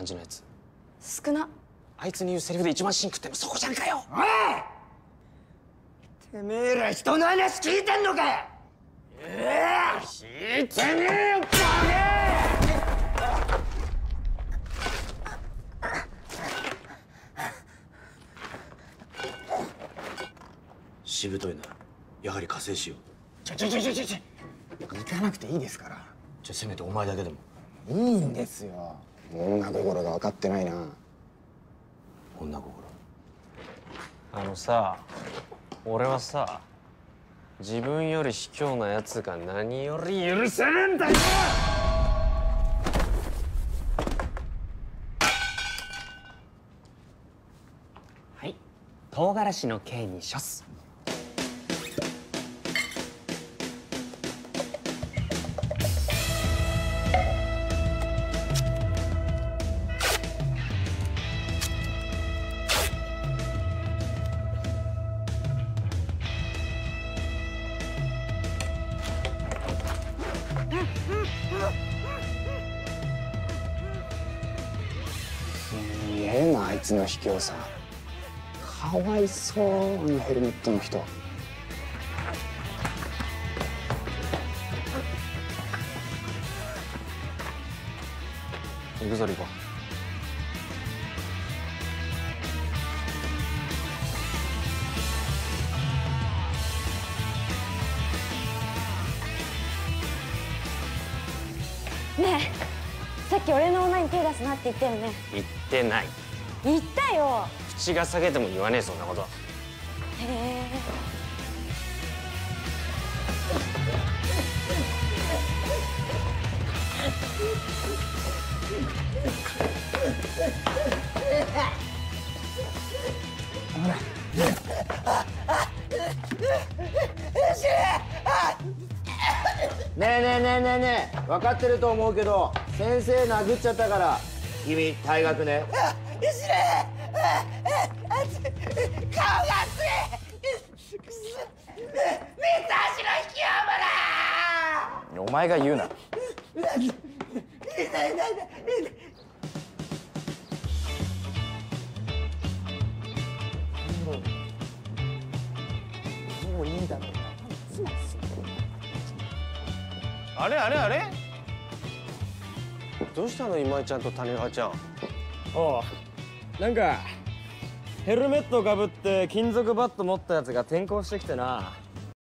感じのやつ。少な。あいつに言うセリフで一番シンクってのそこじゃんかよ。おい！てめえら人の話聞いてんのかよ！ええ聞いてねえよバしぶといな。やはり加勢しよう。ちょちょちょちょちょちょ。行かなくていいですから。じゃあせめてお前だけでも。いいんですよ女心が分かってないな。女心？あのさ俺はさ自分より卑怯なやつが何より許せねえんだよ！はい。唐辛子の刑に処すすげえなあいつの卑怯さ。かわいそうあのヘルメットの人。行くぞリコ。ねえさっき俺の女に手出すなって言ったよね言ってない言ったよ口が裂けても言わねえそんなことへえねえねえねえねえねえ分かってると思うけど先生殴っちゃったから君退学ね。お前が言うなあれあれあれ？どうしたの今井ちゃんと谷川ちゃん？おうなんかヘルメットをかぶって金属バット持ったやつが転校してきてな